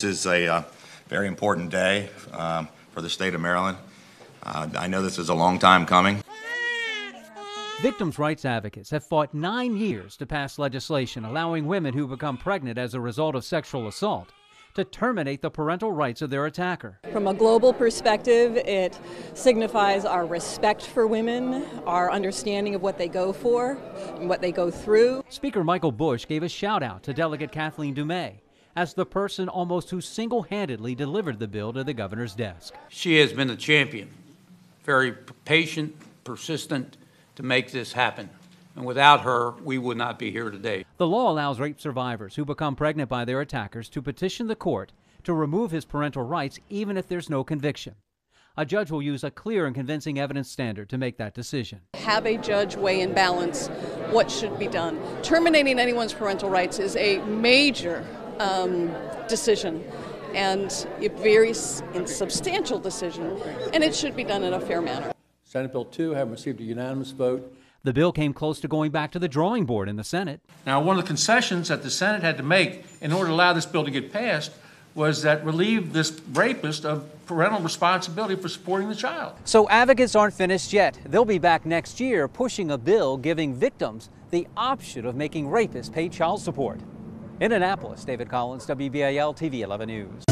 This is a uh, very important day um, for the state of Maryland. Uh, I know this is a long time coming. Victims' rights advocates have fought nine years to pass legislation allowing women who become pregnant as a result of sexual assault to terminate the parental rights of their attacker. From a global perspective, it signifies our respect for women, our understanding of what they go for and what they go through. Speaker Michael Busch gave a shout out to Delegate Kathleen Dumais as the person almost who single handedly delivered the bill to the governor's desk. She has been a champion, very patient, persistent to make this happen. And without her, we would not be here today. The law allows rape survivors who become pregnant by their attackers to petition the court to remove his parental rights even if there's no conviction. A judge will use a clear and convincing evidence standard to make that decision. Have a judge weigh and balance what should be done. Terminating anyone's parental rights is a major um, decision and a very substantial decision, and it should be done in a fair manner. Senate Bill 2 having received a unanimous vote. The bill came close to going back to the drawing board in the Senate. Now, one of the concessions that the Senate had to make in order to allow this bill to get passed was that relieve this rapist of parental responsibility for supporting the child. So advocates aren't finished yet. They'll be back next year pushing a bill giving victims the option of making rapists pay child support. In Annapolis, David Collins, WBAL TV 11 News.